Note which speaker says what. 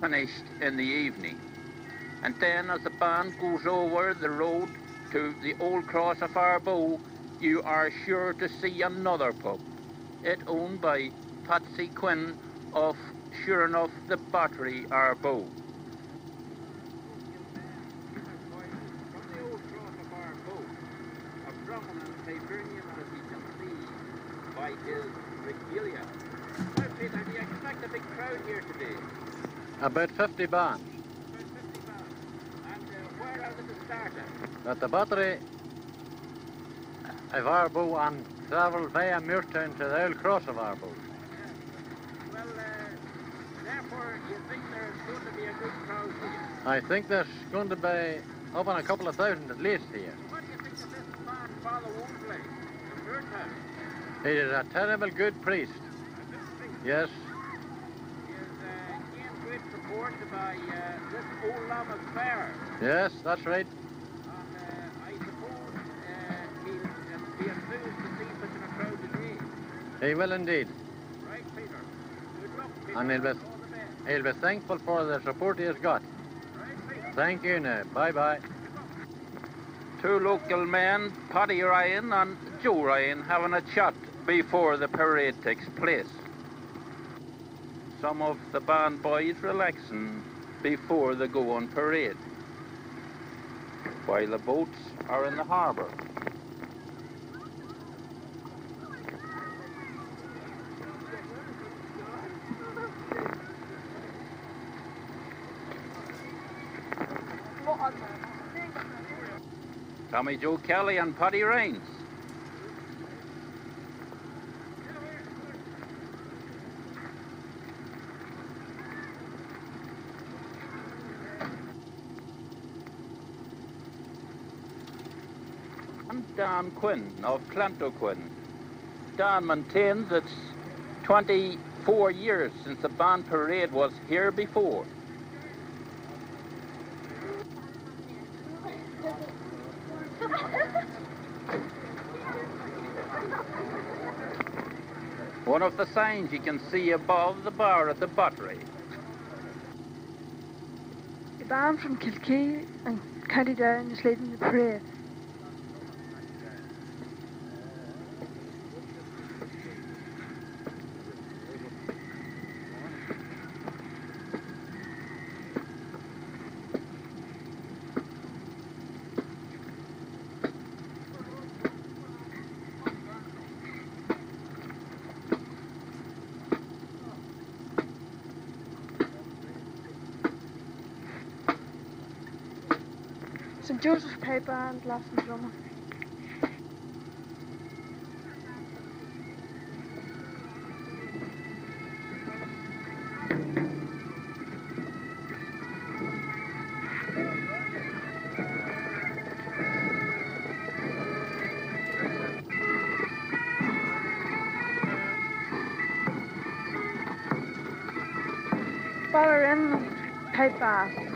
Speaker 1: finished in the evening. And then as the band goes over the road to the old cross of Ardboe, you are sure to see another pub. It owned by Patsy Quinn of Sure Enough the Battery Ardboe. by his regalia. Well, Peter, do expect a big crowd here today?
Speaker 2: About 50 bands.
Speaker 1: About 50 pounds. And uh, where are they started?
Speaker 2: At the battery of Ardboe and travel via Moortown to the old cross of Ardboe.
Speaker 1: Well, uh, therefore, you think there's going to be a good crowd here?
Speaker 2: I think there's going to be up on a couple of thousand at least here.
Speaker 1: What do you think of this man, Father Wolseley, from Moortown?
Speaker 2: He is a terrible good priest.
Speaker 1: A good priest.
Speaker 2: Yes,
Speaker 1: gained by uh, this old Lammas fair.
Speaker 2: yes, that's right.
Speaker 1: And uh, I suppose uh, he'll uh, be enthused to see such a crowd today.
Speaker 2: He will indeed.
Speaker 1: Right, Peter? Good luck, Peter.
Speaker 2: And he'll be-
Speaker 1: All the best.
Speaker 2: He'll be thankful for the support he has got.
Speaker 1: Right, Peter?
Speaker 2: Thank you now. Bye bye.
Speaker 1: Two local men, Paddy Ryan and Joe Ryan, having a chat before the parade takes place. Some of the band boys relaxing before they go on parade, while the boats are in the harbour. Tommy Joe Kelly and Paddy Rains. Dan Quinn of Clantoquin. Dan maintains it's 24 years since the band parade was here before. One of the signs you can see above the bar at the buttery.
Speaker 3: The band from Kilkeel and County Down is leading the parade. St. Joseph Paper aan het laatste zomer. Power in paper.